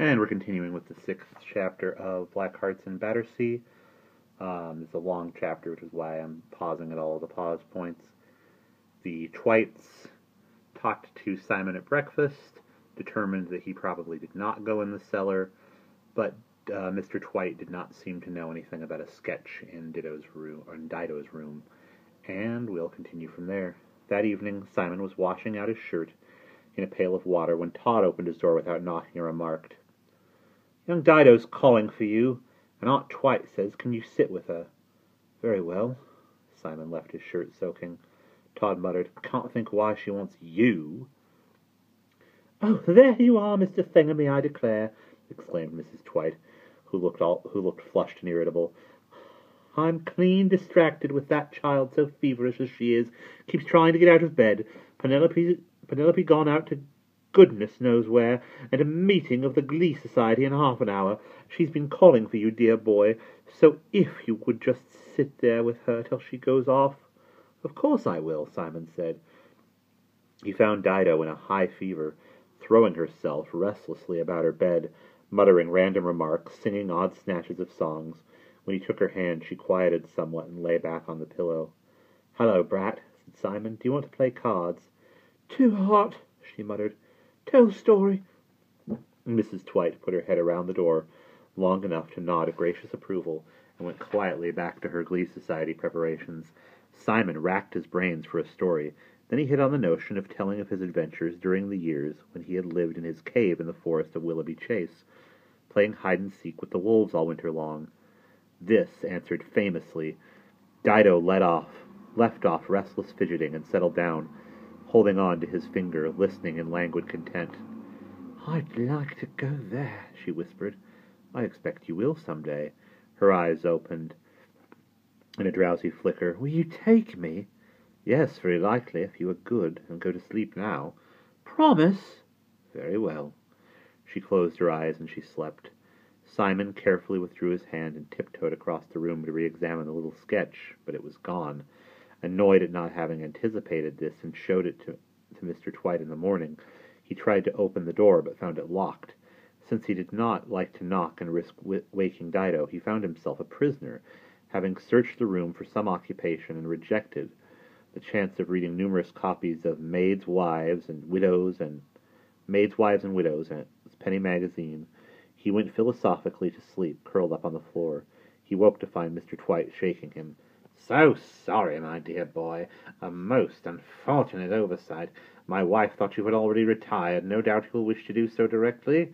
And we're continuing with the sixth chapter of Black Hearts in Battersea. Um, it's a long chapter, which is why I'm pausing at all the pause points. The Twites talked to Simon at breakfast, determined that he probably did not go in the cellar, but uh, Mr. Twite did not seem to know anything about a sketch in Dido's room or in Dido's room, and we'll continue from there. That evening, Simon was washing out his shirt in a pail of water when Todd opened his door without knocking and remarked, Young Dido's calling for you, and Aunt Twite says, can you sit with her? Very well. Simon left his shirt soaking. Todd muttered, Can't think why she wants you. Oh, there you are, Mr. Thingamy, I declare, exclaimed Mrs. Twite, who looked all, who looked flushed and irritable. I'm clean distracted with that child so feverish as she is. Keeps trying to get out of bed. Penelope Penelope gone out to goodness knows where, and a meeting of the Glee Society in half an hour. She's been calling for you, dear boy, so if you would just sit there with her till she goes off. Of course I will, Simon said. He found Dido in a high fever, throwing herself restlessly about her bed, muttering random remarks, singing odd snatches of songs. When he took her hand, she quieted somewhat and lay back on the pillow. Hello, brat, said Simon. Do you want to play cards? Too hot, she muttered. Tell story. Mrs. Twite put her head around the door long enough to nod a gracious approval and went quietly back to her Glee Society preparations. Simon racked his brains for a story. Then he hit on the notion of telling of his adventures during the years when he had lived in his cave in the forest of Willoughby Chase, playing hide and seek with the wolves all winter long. This answered famously. Dido let off, left off restless fidgeting and settled down, holding on to his finger, listening in languid content. I'd like to go there, she whispered. I expect you will some day. Her eyes opened in a drowsy flicker. Will you take me? Yes, very likely, if you are good, and go to sleep now. Promise? Very well. She closed her eyes and she slept. Simon carefully withdrew his hand and tiptoed across the room to re-examine the little sketch, but it was gone. Annoyed at not having anticipated this and showed it to, to Mr. Twite in the morning, he tried to open the door but found it locked. Since he did not like to knock and risk waking Dido, he found himself a prisoner, having searched the room for some occupation and rejected the chance of reading numerous copies of Maids' Wives and Widows and Maids' Wives and Widows and Penny Magazine. He went philosophically to sleep, curled up on the floor. He woke to find Mr. Twite shaking him. So sorry, my dear boy. A most unfortunate oversight. My wife thought you had already retired. No doubt you will wish to do so directly.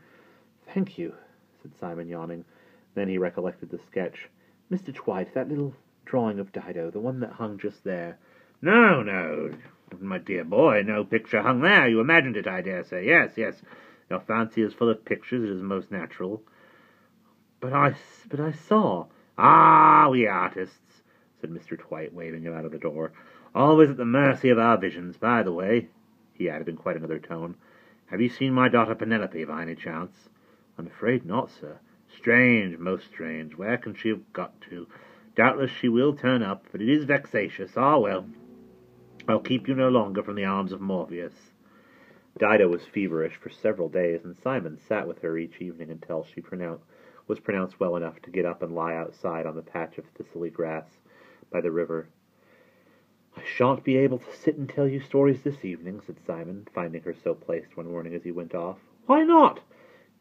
Thank you, said Simon, yawning. Then he recollected the sketch. Mr. Twite, that little drawing of Dido, the one that hung just there. No, no, my dear boy, no picture hung there. You imagined it, I dare say. Yes, yes. Your fancy is full of pictures. It is most natural. But I, but I saw. Ah, we artists said Mr. Twite, waving him out of the door. Always at the mercy of our visions. By the way, he added in quite another tone, have you seen my daughter Penelope by any chance? I'm afraid not, sir. Strange, most strange. Where can she have got to? Doubtless she will turn up, but it is vexatious. Ah, well, I'll keep you no longer from the arms of Morpheus. Dido was feverish for several days, and Simon sat with her each evening until she pronoun- was pronounced well enough to get up and lie outside on the patch of thistly grass by the river. I shan't be able to sit and tell you stories this evening, said Simon, finding her so placed one morning as he went off. Why not?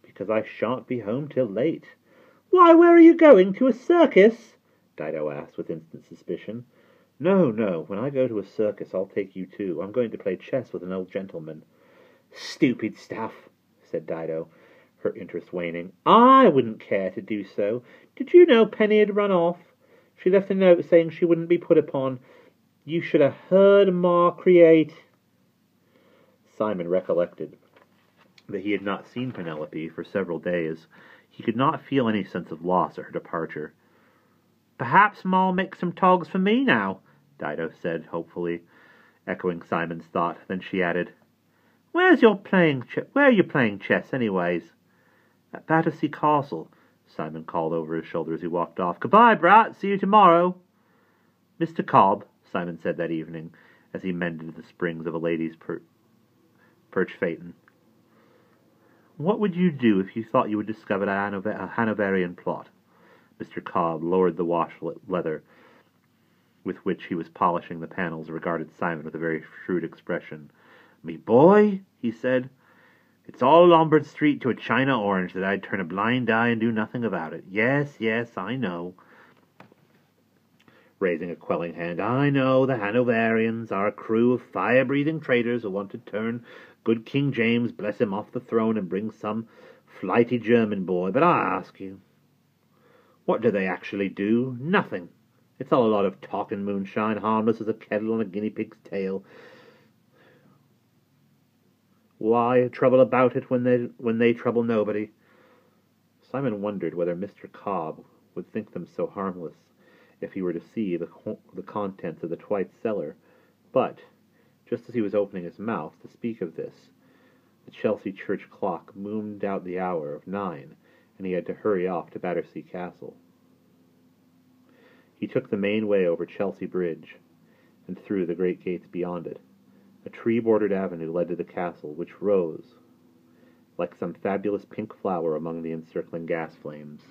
Because I shan't be home till late. Why, where are you going? To a circus? Dido asked with instant suspicion. No, no. When I go to a circus, I'll take you too. I'm going to play chess with an old gentleman. Stupid stuff, said Dido, her interest waning. I wouldn't care to do so. Did you know Penny had run off? She left a note saying she wouldn't be put upon. You should have heard Ma create. Simon recollected that he had not seen Penelope for several days. He could not feel any sense of loss at her departure. Perhaps Ma'll make some togs for me now, Dido said hopefully, echoing Simon's thought. Then she added, "Where's your playing? Ch- where are you playing chess, anyways?" At Battersea Castle. Simon called over his shoulder as he walked off. Goodbye, Brat. See you tomorrow. Mr. Cobb, Simon said that evening, as he mended the springs of a lady's per- perch phaeton. What would you do if you thought you had discovered a, Hanover- a Hanoverian plot? Mr. Cobb lowered the wash leather with which he was polishing the panels, regarded Simon with a very shrewd expression. Me boy, he said, it's all Lombard Street to a China orange that I'd turn a blind eye and do nothing about it. Yes, yes, I know. Raising a quelling hand, I know the Hanoverians are a crew of fire-breathing traitors who want to turn good King James, bless him, off the throne and bring some flighty German boy. But I ask you, what do they actually do? Nothing. It's all a lot of talk and moonshine, harmless as a kettle on a guinea pig's tail. Why trouble about it when they when they trouble nobody? Simon wondered whether Mr. Cobb would think them so harmless if he were to see the the contents of the Twites cellar, but just as he was opening his mouth to speak of this, the Chelsea church clock boomed out the hour of nine, and he had to hurry off to Battersea Castle. He took the main way over Chelsea Bridge, and through the great gates beyond it. A tree-bordered avenue led to the castle, which rose like some fabulous pink flower among the encircling gas flames.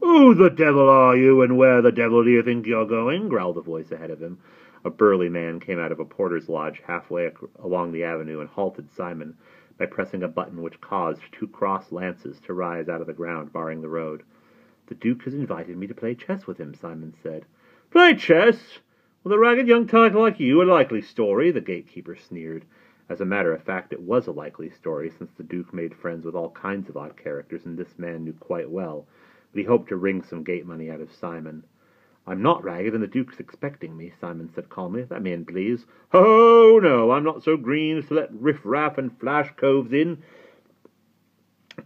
"Who the devil are you, and where the devil do you think you're going?" growled a voice ahead of him. A burly man came out of a porter's lodge halfway along the avenue and halted Simon by pressing a button which caused two cross lances to rise out of the ground, barring the road. The Duke has invited me to play chess with him, Simon said. Play chess? With a ragged young title like you, a likely story, the gatekeeper sneered. As a matter of fact, it was a likely story, since the Duke made friends with all kinds of odd characters, and this man knew quite well. But he hoped to wring some gate money out of Simon. I'm not ragged, and the Duke's expecting me, Simon said calmly. Me in, please. Oh, no, I'm not so green as to let riff-raff and flash coves in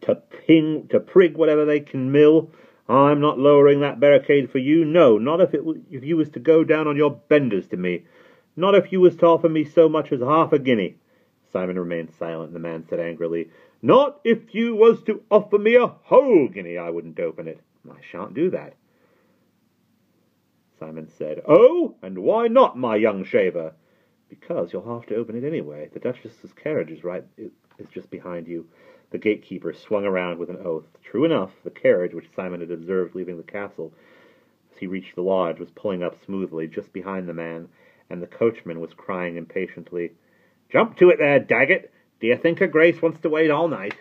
to ping, to prig whatever they can mill. I'm not lowering that barricade for you. No, not if it if you was to go down on your benders to me. Not if you was to offer me so much as half a guinea. Simon remained silent, and the man said angrily, Not if you was to offer me a whole guinea, I wouldn't open it. I shan't do that. Simon said, Oh, and why not, my young shaver? Because you'll have to open it anyway. The Duchess's carriage is right is just behind you. The gatekeeper swung around with an oath. True enough, the carriage, which Simon had observed leaving the castle as he reached the lodge, was pulling up smoothly just behind the man, and the coachman was crying impatiently, Jump to it there, Daggett! Do you think her Grace wants to wait all night?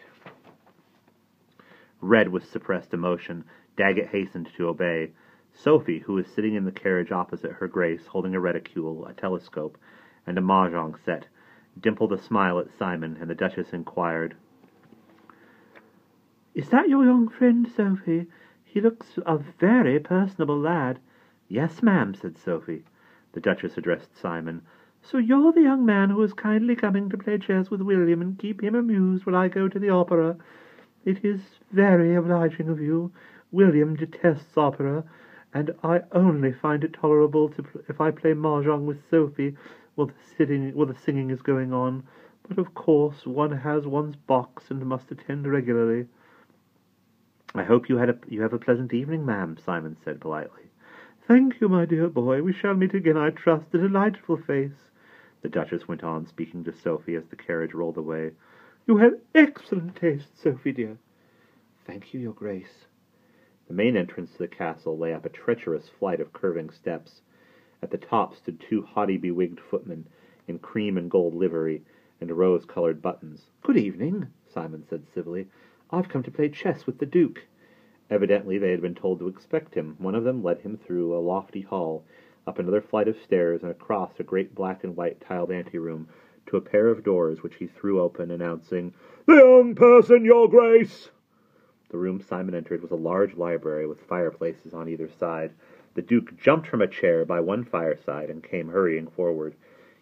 Red with suppressed emotion, Daggett hastened to obey. Sophie, who was sitting in the carriage opposite her Grace, holding a reticule, a telescope, and a mahjong set, dimpled a smile at Simon, and the Duchess inquired, is that your young friend, Sophie? He looks a very personable lad. Yes, ma'am, said Sophie. The Duchess addressed Simon. So you're the young man who is kindly coming to play chess with William and keep him amused while I go to the opera. It is very obliging of you. William detests opera, and I only find it tolerable if I play mahjong with Sophie while the sitting while the singing is going on. But of course one has one's box and must attend regularly. I hope you had a you have a pleasant evening, ma'am, Simon said politely. Thank you, my dear boy. We shall meet again, I trust. A delightful face, the Duchess went on, speaking to Sophie as the carriage rolled away. You have excellent taste, Sophie, dear. Thank you, your grace. The main entrance to the castle lay up a treacherous flight of curving steps. At the top stood two haughty bewigged footmen in cream and gold livery and rose-colored buttons. Good evening, Simon said civilly. I've come to play chess with the Duke. Evidently they had been told to expect him. One of them led him through a lofty hall, up another flight of stairs, and across a great black and white tiled anteroom to a pair of doors which he threw open, announcing, The young person, your grace! The room Simon entered was a large library with fireplaces on either side. The Duke jumped from a chair by one fireside and came hurrying forward.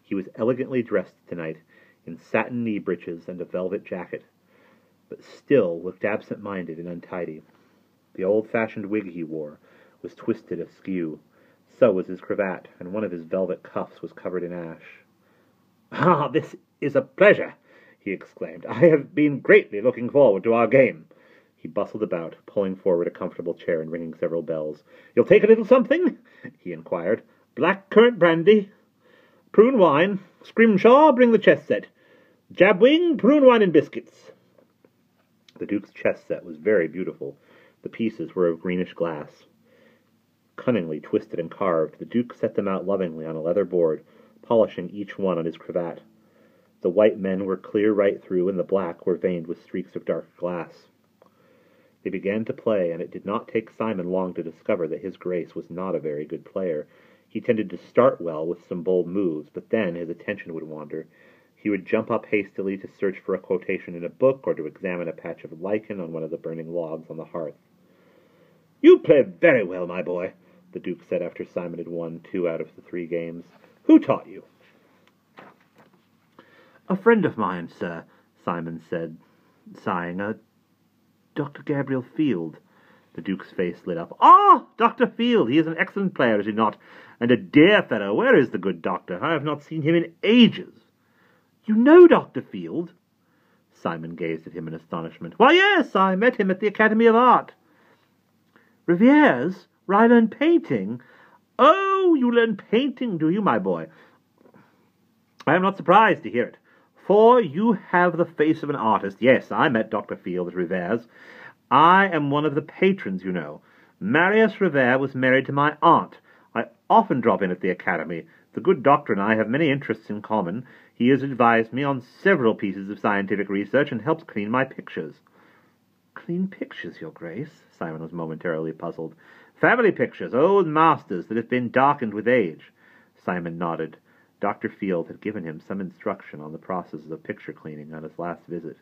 He was elegantly dressed tonight, in satin knee breeches and a velvet jacket but still looked absent-minded and untidy. The old-fashioned wig he wore was twisted askew. So was his cravat, and one of his velvet cuffs was covered in ash. "Ah, this is a pleasure!" he exclaimed. "I have been greatly looking forward to our game." He bustled about, pulling forward a comfortable chair and ringing several bells. "You'll take a little something?" he inquired. "Black currant brandy? Prune wine? Scrimshaw, bring the chess set. Jabwing, prune wine and biscuits. The Duke's chess set was very beautiful. The pieces were of greenish glass. Cunningly twisted and carved, the Duke set them out lovingly on a leather board, polishing each one on his cravat. The white men were clear right through, and the black were veined with streaks of dark glass. They began to play, and it did not take Simon long to discover that his Grace was not a very good player. He tended to start well with some bold moves, but then his attention would wander. He would jump up hastily to search for a quotation in a book or to examine a patch of lichen on one of the burning logs on the hearth. You play very well, my boy, the Duke said after Simon had won two out of the three games. Who taught you? A friend of mine, sir, Simon said, sighing. A Dr. Gabriel Field. The Duke's face lit up. Ah, Dr. Field! He is an excellent player, is he not? And a dear fellow. Where is the good doctor? I have not seen him in ages. You know Dr. Field? Simon gazed at him in astonishment. Why, yes, I met him at the Academy of Art. Rivieres? Learn painting? Oh, you learn painting, do you, my boy? I am not surprised to hear it, for you have the face of an artist. Yes, I met Dr. Field at Rivieres. I am one of the patrons, you know. Marius Rivere was married to my aunt. I often drop in at the Academy. The good doctor and I have many interests in common. He has advised me on several pieces of scientific research and helps clean my pictures. Clean pictures, Your Grace? Simon was momentarily puzzled. Family pictures, old masters that have been darkened with age. Simon nodded. Dr. Field had given him some instruction on the processes of picture cleaning on his last visit.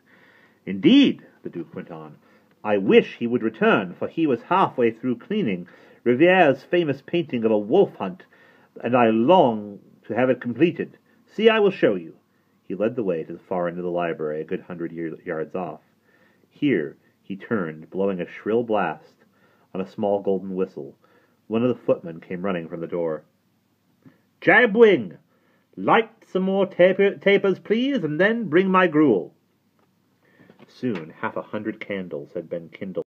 Indeed, the Duke went on, I wish he would return, for he was halfway through cleaning Riviere's famous painting of a wolf hunt, and I long to have it completed. See, I will show you. He led the way to the far end of the library, a good hundred yards off. Here he turned, blowing a shrill blast on a small golden whistle. One of the footmen came running from the door. Jabwing! Light some more taper, tapers, please, and then bring my gruel. Soon half a hundred candles had been kindled.